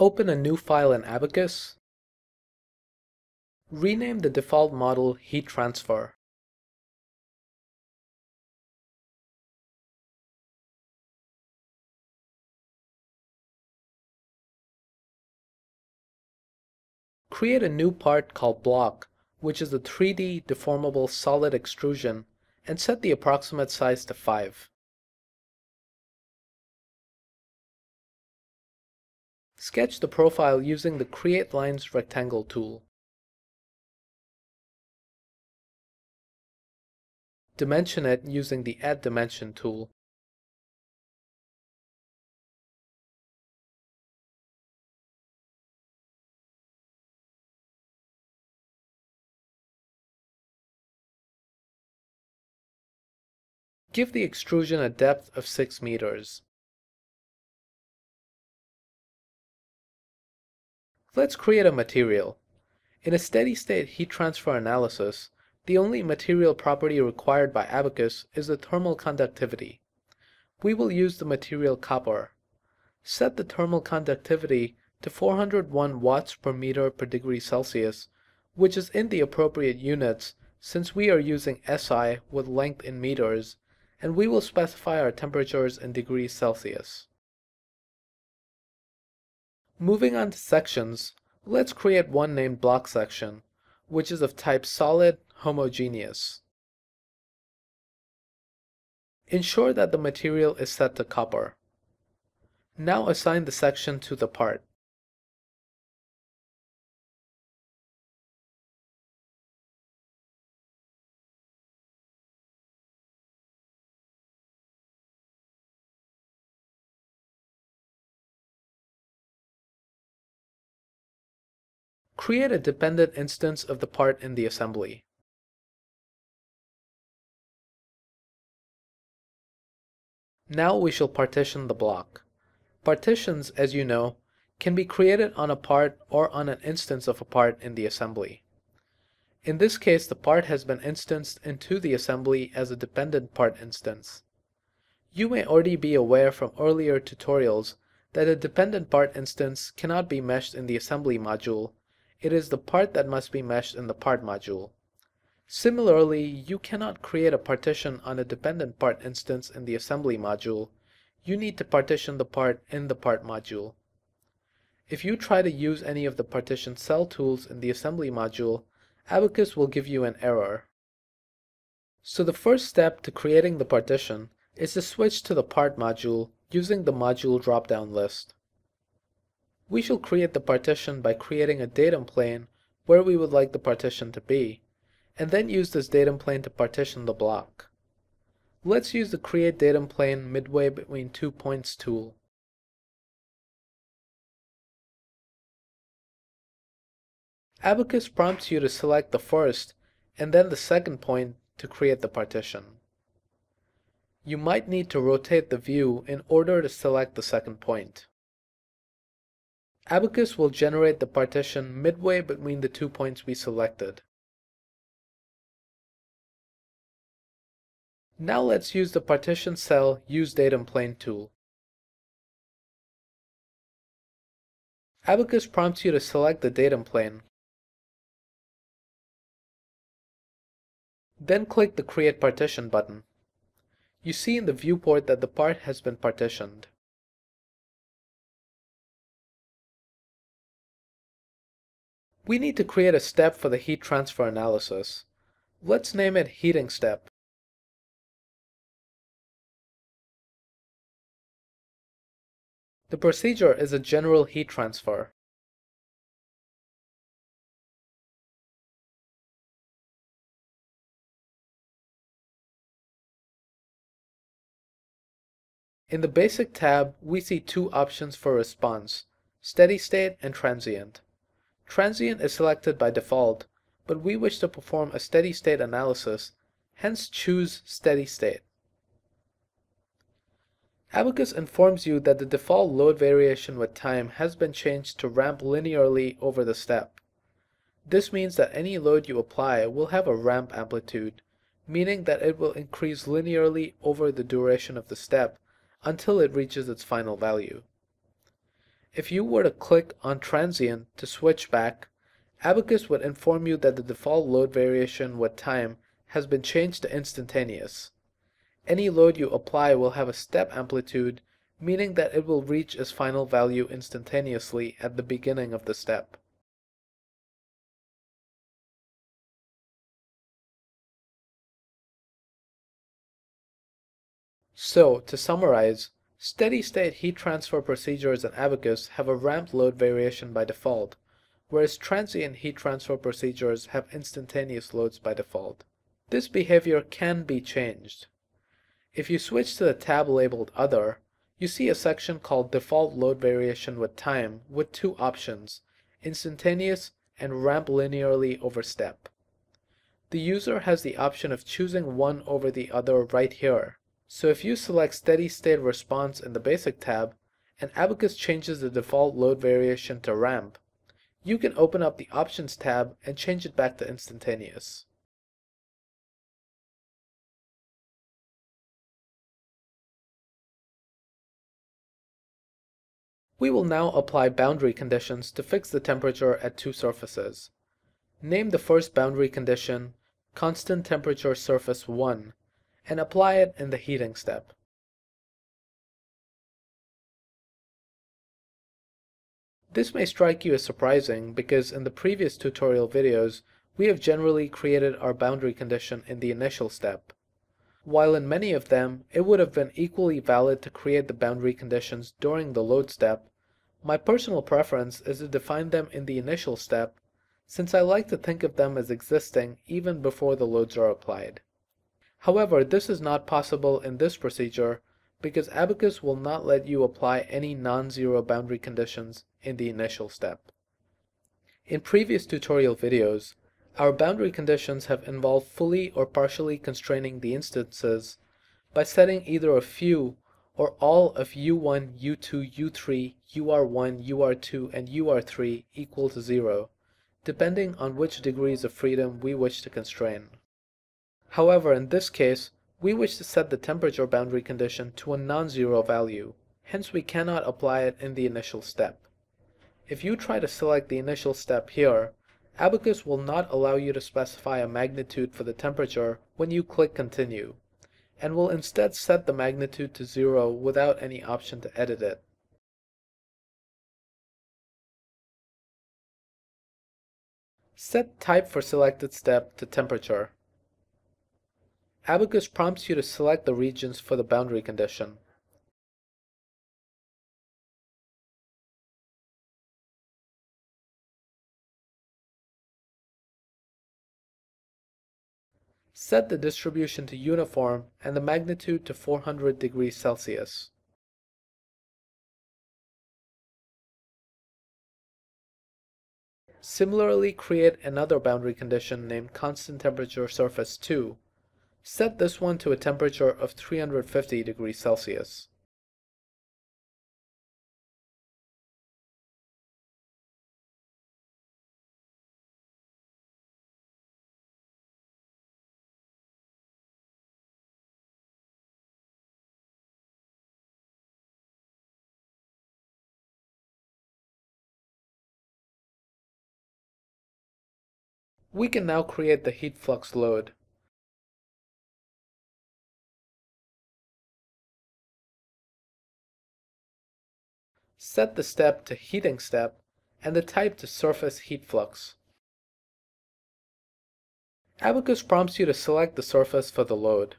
Open a new file in Abaqus. Rename the default model Heat Transfer. Create a new part called block, which is a 3D deformable solid extrusion, and set the approximate size to 5. Sketch the profile using the Create Lines Rectangle tool. Dimension it using the Add Dimension tool. Give the extrusion a depth of 6 meters. Let's create a material. In a steady-state heat transfer analysis, the only material property required by Abaqus is the thermal conductivity. We will use the material copper. Set the thermal conductivity to 401 watts per meter per degree Celsius, which is in the appropriate units since we are using SI with length in meters and we will specify our temperatures in degrees Celsius. Moving on to sections, let's create one named block section, which is of type solid homogeneous. Ensure that the material is set to copper. Now assign the section to the part. Create a dependent instance of the part in the assembly. Now we shall partition the block. Partitions, as you know, can be created on a part or on an instance of a part in the assembly. In this case, the part has been instanced into the assembly as a dependent part instance. You may already be aware from earlier tutorials that a dependent part instance cannot be meshed in the assembly module it is the part that must be meshed in the part module. Similarly, you cannot create a partition on a dependent part instance in the assembly module. You need to partition the part in the part module. If you try to use any of the partition cell tools in the assembly module, Abaqus will give you an error. So the first step to creating the partition is to switch to the part module using the module drop-down list. We shall create the partition by creating a datum plane where we would like the partition to be, and then use this datum plane to partition the block. Let's use the create datum plane midway between two points tool. Abaqus prompts you to select the first and then the second point to create the partition. You might need to rotate the view in order to select the second point. Abaqus will generate the partition midway between the two points we selected. Now let's use the partition cell Use Datum Plane tool. Abaqus prompts you to select the datum plane. Then click the Create Partition button. You see in the viewport that the part has been partitioned. We need to create a step for the heat transfer analysis. Let's name it heating step. The procedure is a general heat transfer. In the Basic tab, we see two options for response, steady state and transient. Transient is selected by default, but we wish to perform a steady state analysis, hence choose steady state. Abaqus informs you that the default load variation with time has been changed to ramp linearly over the step. This means that any load you apply will have a ramp amplitude, meaning that it will increase linearly over the duration of the step until it reaches its final value. If you were to click on transient to switch back, Abaqus would inform you that the default load variation with time has been changed to instantaneous. Any load you apply will have a step amplitude, meaning that it will reach its final value instantaneously at the beginning of the step. So, to summarize, steady-state heat transfer procedures in Abaqus have a ramped load variation by default, whereas transient heat transfer procedures have instantaneous loads by default. This behavior can be changed. If you switch to the tab labeled Other, you see a section called Default Load Variation with Time with two options, Instantaneous and Ramp Linearly over Step. The user has the option of choosing one over the other right here. So if you select Steady State Response in the Basic tab, and Abaqus changes the default load variation to ramp, you can open up the Options tab and change it back to instantaneous. We will now apply boundary conditions to fix the temperature at two surfaces. Name the first boundary condition constant temperature surface 1 and apply it in the heating step. This may strike you as surprising because in the previous tutorial videos, we have generally created our boundary condition in the initial step. While in many of them, it would have been equally valid to create the boundary conditions during the load step, my personal preference is to define them in the initial step, since I like to think of them as existing even before the loads are applied. However, this is not possible in this procedure because Abaqus will not let you apply any non-zero boundary conditions in the initial step. In previous tutorial videos, our boundary conditions have involved fully or partially constraining the instances by setting either a few or all of u1, u2, u3, ur1, ur2, and ur3 equal to 0, depending on which degrees of freedom we wish to constrain. However, in this case, we wish to set the temperature boundary condition to a non-zero value, hence we cannot apply it in the initial step. If you try to select the initial step here, Abaqus will not allow you to specify a magnitude for the temperature when you click Continue, and will instead set the magnitude to zero without any option to edit it. Set type for selected step to temperature. Abaqus prompts you to select the regions for the boundary condition. Set the distribution to uniform and the magnitude to 400 degrees Celsius. Similarly, create another boundary condition named constant temperature surface 2 Set this one to a temperature of 350 degrees Celsius. We can now create the heat flux load. Set the step to heating step, and the type to surface heat flux. Abaqus prompts you to select the surface for the load.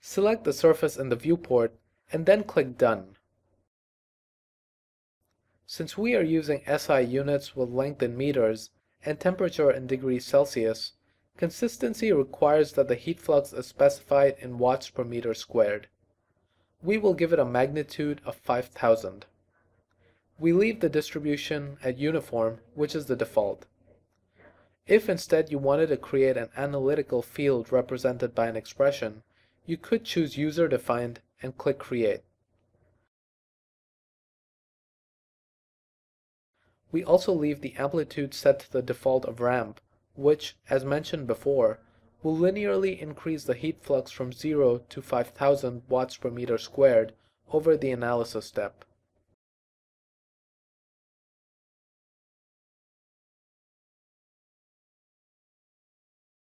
Select the surface in the viewport and then click Done. Since we are using SI units with length in meters and temperature in degrees Celsius, consistency requires that the heat flux is specified in watts per meter squared. We will give it a magnitude of 5000. We leave the distribution at uniform, which is the default. If instead you wanted to create an analytical field represented by an expression, you could choose user-defined and click Create. We also leave the amplitude set to the default of ramp, which, as mentioned before, will linearly increase the heat flux from 0 to 5000 watts per meter squared over the analysis step.